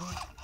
Oh.